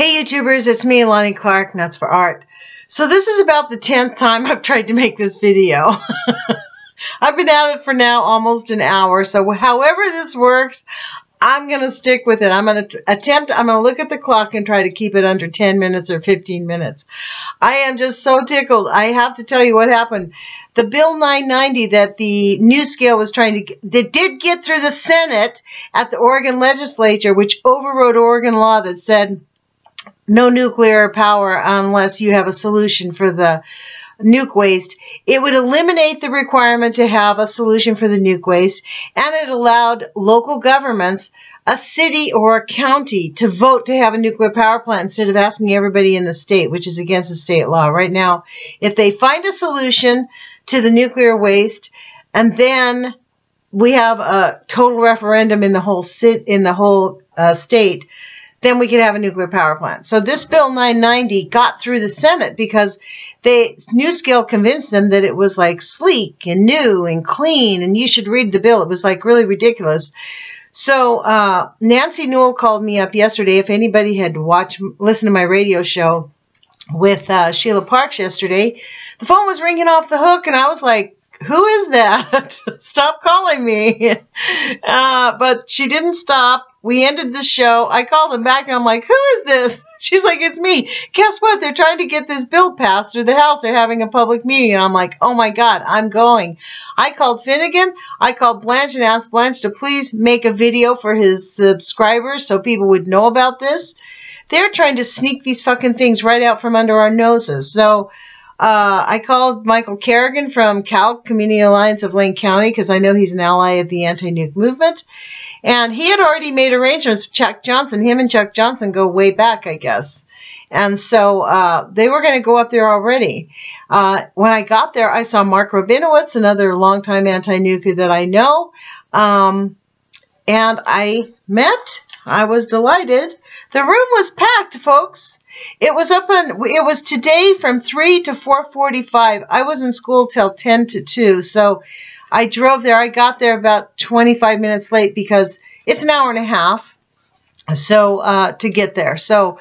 Hey YouTubers, it's me, Lonnie Clark, Nuts for Art. So this is about the 10th time I've tried to make this video. I've been at it for now almost an hour, so however this works, I'm going to stick with it. I'm going to attempt, I'm going to look at the clock and try to keep it under 10 minutes or 15 minutes. I am just so tickled. I have to tell you what happened. The Bill 990 that the NuScale was trying to, that did get through the Senate at the Oregon legislature, which overrode Oregon law that said no nuclear power unless you have a solution for the nuke waste. It would eliminate the requirement to have a solution for the nuke waste, and it allowed local governments, a city or a county, to vote to have a nuclear power plant instead of asking everybody in the state, which is against the state law. Right now, if they find a solution to the nuclear waste, and then we have a total referendum in the whole sit in the whole uh, state then we could have a nuclear power plant. So this bill 990 got through the Senate because they NuScale convinced them that it was like sleek and new and clean, and you should read the bill. It was like really ridiculous. So uh, Nancy Newell called me up yesterday. If anybody had watched, listened to my radio show with uh, Sheila Parks yesterday, the phone was ringing off the hook, and I was like, who is that? stop calling me. Uh, but she didn't stop. We ended the show. I called them back and I'm like, who is this? She's like, it's me. Guess what? They're trying to get this bill passed through the House. They're having a public meeting. And I'm like, oh my God, I'm going. I called Finnegan. I called Blanche and asked Blanche to please make a video for his subscribers so people would know about this. They're trying to sneak these fucking things right out from under our noses. So, uh, I called Michael Carrigan from CALC, Community Alliance of Lane County, because I know he's an ally of the anti-nuke movement. And he had already made arrangements with Chuck Johnson. Him and Chuck Johnson go way back, I guess. And so uh, they were going to go up there already. Uh, when I got there, I saw Mark Rabinowitz, another longtime anti-nuke that I know. Um, and I met. I was delighted. The room was packed, folks. It was up on, it was today from 3 to 4.45. I was in school till 10 to 2. So I drove there. I got there about 25 minutes late because it's an hour and a half. So, uh, to get there. So,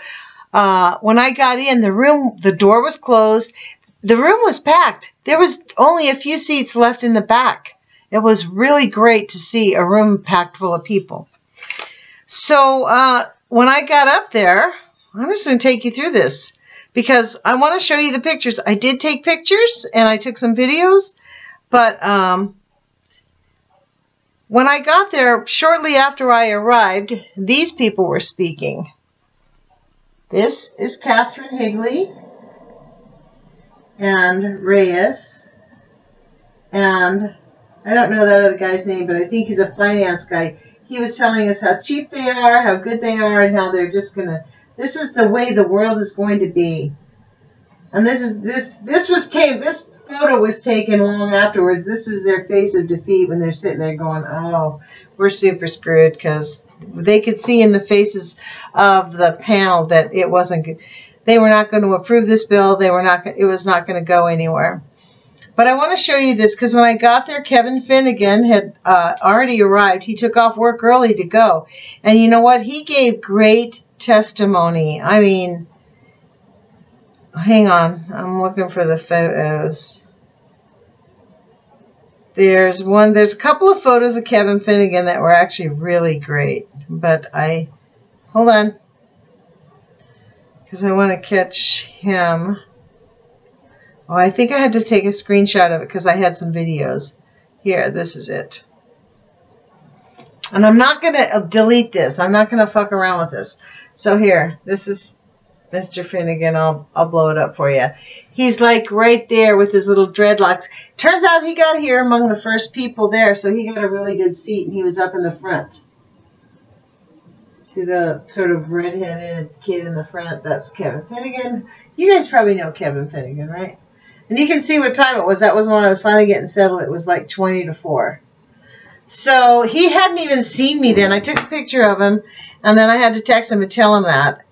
uh, when I got in, the room, the door was closed. The room was packed. There was only a few seats left in the back. It was really great to see a room packed full of people. So, uh, when I got up there, I'm just going to take you through this because I want to show you the pictures. I did take pictures and I took some videos, but um, when I got there, shortly after I arrived, these people were speaking. This is Kathryn Higley and Reyes, and I don't know that other guy's name, but I think he's a finance guy. He was telling us how cheap they are, how good they are, and how they're just going to this is the way the world is going to be. And this is this this was came this photo was taken long afterwards. This is their face of defeat when they're sitting there going, "Oh, we're super screwed," because they could see in the faces of the panel that it wasn't. They were not going to approve this bill. They were not. It was not going to go anywhere. But I want to show you this because when I got there, Kevin Finnegan had uh, already arrived. He took off work early to go. And you know what? He gave great testimony. I mean, hang on. I'm looking for the photos. There's one, there's a couple of photos of Kevin Finnegan that were actually really great. But I, hold on. Because I want to catch him. Oh, I think I had to take a screenshot of it because I had some videos. Here, this is it. And I'm not going to uh, delete this. I'm not going to fuck around with this. So here, this is Mr. Finnegan. I'll, I'll blow it up for you. He's like right there with his little dreadlocks. Turns out he got here among the first people there, so he got a really good seat, and he was up in the front. See the sort of redheaded kid in the front? That's Kevin Finnegan. You guys probably know Kevin Finnegan, right? And you can see what time it was. That was when I was finally getting settled. It was like 20 to 4. So he hadn't even seen me then. I took a picture of him, and then I had to text him and tell him that.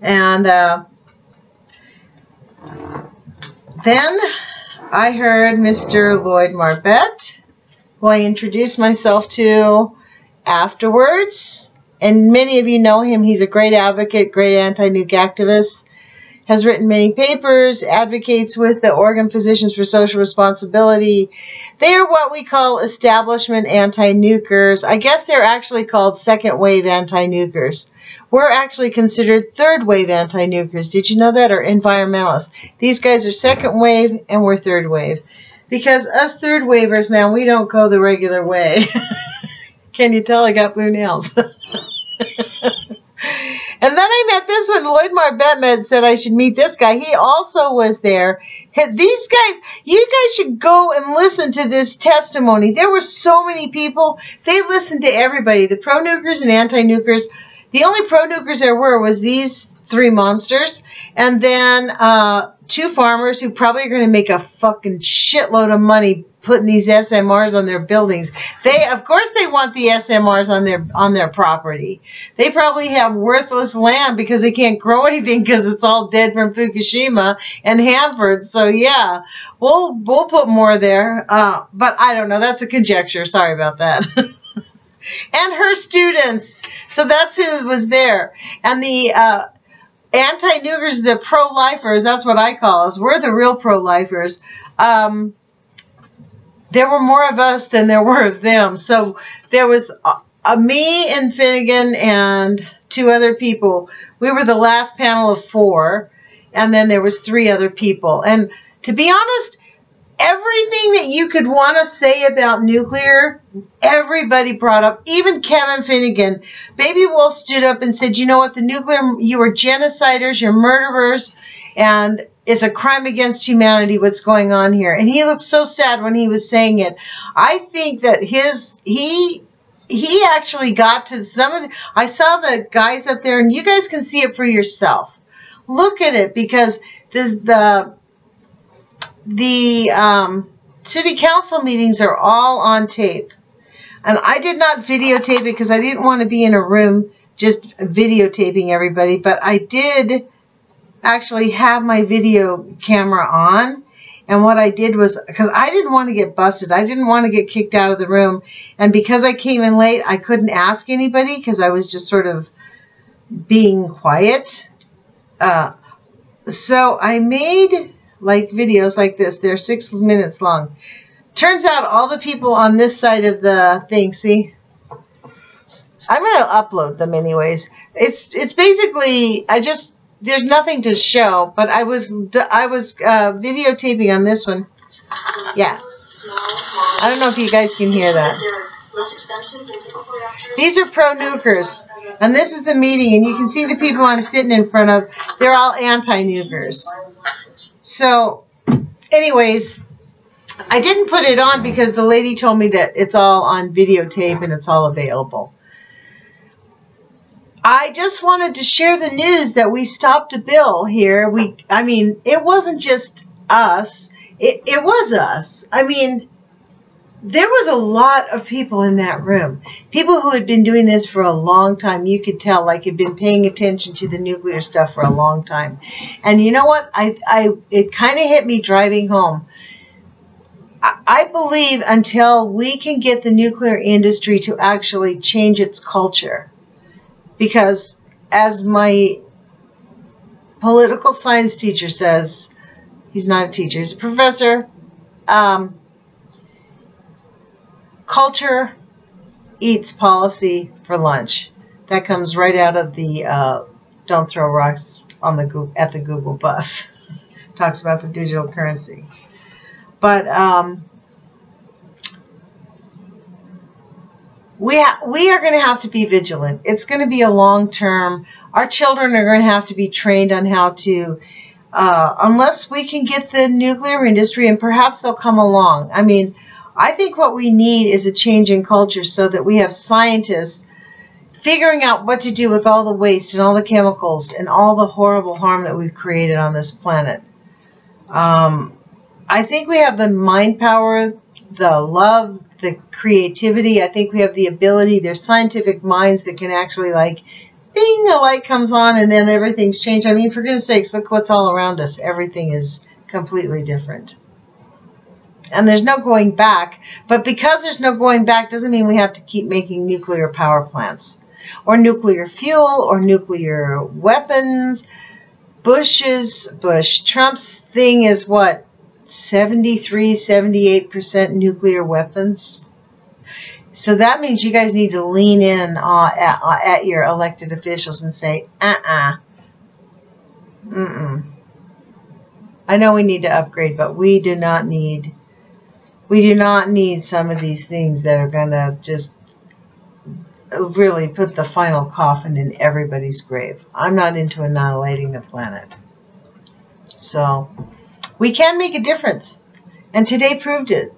And uh, then I heard Mr. Lloyd Marbet, who I introduced myself to afterwards. and many of you know him. He's a great advocate, great anti-nuke activist has written many papers, advocates with the Oregon Physicians for Social Responsibility. They are what we call establishment anti-nukers. I guess they're actually called second wave anti-nukers. We're actually considered third wave anti-nukers. Did you know that? Or environmentalists. These guys are second wave and we're third wave. Because us third wavers, man, we don't go the regular way. Can you tell I got blue nails? And then I met this one. Lloyd Marbetmed said I should meet this guy. He also was there. These guys, you guys should go and listen to this testimony. There were so many people. They listened to everybody, the pro-nukers and anti-nukers. The only pro-nukers there were was these three monsters. And then uh, two farmers who probably are going to make a fucking shitload of money putting these SMRs on their buildings. They, of course, they want the SMRs on their on their property. They probably have worthless land because they can't grow anything because it's all dead from Fukushima and Hanford. So yeah, we'll we'll put more there. Uh, but I don't know. That's a conjecture. Sorry about that. and her students. So that's who was there. And the uh, anti-nukers, the pro-lifers, that's what I call us. We're the real pro-lifers. Um, there were more of us than there were of them. So there was a, a me and Finnegan and two other people. We were the last panel of four, and then there was three other people. And to be honest, everything that you could want to say about nuclear, everybody brought up. Even Kevin Finnegan, Baby Wolf stood up and said, "You know what? The nuclear, you are genociders, you're murderers." And it's a crime against humanity what's going on here. And he looked so sad when he was saying it. I think that his he he actually got to some of the, I saw the guys up there and you guys can see it for yourself. Look at it because the the the um, city council meetings are all on tape. And I did not videotape it because I didn't want to be in a room just videotaping everybody, but I did actually have my video camera on. And what I did was, because I didn't want to get busted. I didn't want to get kicked out of the room. And because I came in late, I couldn't ask anybody because I was just sort of being quiet. Uh, so I made like videos like this. They're six minutes long. Turns out all the people on this side of the thing, see? I'm going to upload them anyways. It's it's basically, I just there's nothing to show, but I was I was uh, videotaping on this one. Yeah. I don't know if you guys can hear that. These are pro-nukers. And this is the meeting, and you can see the people I'm sitting in front of. They're all anti-nukers. So, anyways, I didn't put it on because the lady told me that it's all on videotape and it's all available. I just wanted to share the news that we stopped a bill here. We, I mean, it wasn't just us. It, it was us. I mean, there was a lot of people in that room. People who had been doing this for a long time. You could tell, like, had been paying attention to the nuclear stuff for a long time. And you know what? I, I, it kind of hit me driving home. I, I believe until we can get the nuclear industry to actually change its culture, because as my political science teacher says, he's not a teacher, he's a professor, um, culture eats policy for lunch. That comes right out of the uh, don't throw rocks on the at the Google bus. Talks about the digital currency. But um, we we are going to have to be vigilant. It's going to be a long term. Our children are going to have to be trained on how to, uh, unless we can get the nuclear industry, and perhaps they'll come along. I mean, I think what we need is a change in culture so that we have scientists figuring out what to do with all the waste and all the chemicals and all the horrible harm that we've created on this planet. Um, I think we have the mind power, the love, the creativity. I think we have the ability. There's scientific minds that can actually like, bing, a light comes on and then everything's changed. I mean, for goodness sakes, look what's all around us. Everything is completely different. And there's no going back. But because there's no going back doesn't mean we have to keep making nuclear power plants. or nuclear fuel, or nuclear weapons. Bush's, Bush, Trump's thing is what? 73, 78% nuclear weapons. So that means you guys need to lean in uh, at, uh, at, your elected officials and say, uh-uh, mm-mm. I know we need to upgrade, but we do not need, we do not need some of these things that are going to just really put the final coffin in everybody's grave. I'm not into annihilating the planet. So, we can make a difference. And today proved it.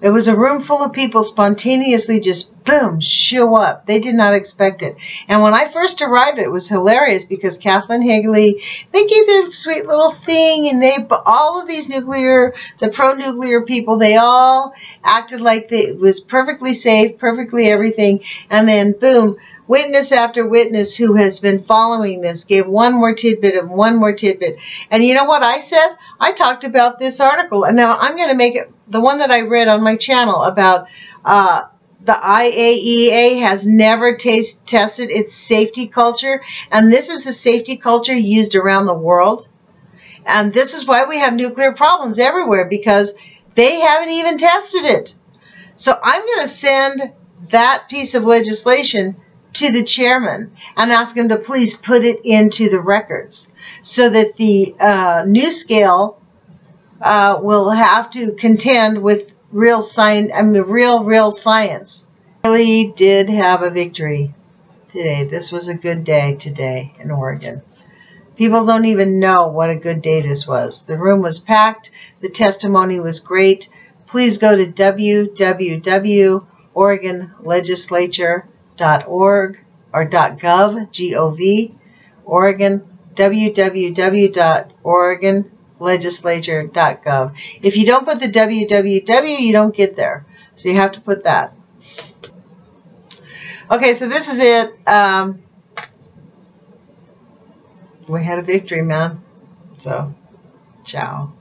It was a room full of people spontaneously just boom, show up. They did not expect it. And when I first arrived, it was hilarious because Kathleen Higley, they gave their sweet little thing and they, all of these nuclear, the pro-nuclear people, they all acted like they, it was perfectly safe, perfectly everything. And then boom, witness after witness who has been following this gave one more tidbit and one more tidbit. And you know what I said? I talked about this article. And now I'm going to make it the one that I read on my channel about uh, the IAEA has never tested its safety culture. And this is a safety culture used around the world. And this is why we have nuclear problems everywhere because they haven't even tested it. So I'm going to send that piece of legislation to the chairman and ask him to please put it into the records so that the uh, scale uh, will have to contend with real science, I mean, real, real science. Really did have a victory today. This was a good day today in Oregon. People don't even know what a good day this was. The room was packed. The testimony was great. Please go to www.oregonlegislature.org or .gov, G-O-V, Oregon, www.oregonlegislature.gov. If you don't put the www, you don't get there. So you have to put that. Okay, so this is it. Um, we had a victory, man. So, ciao.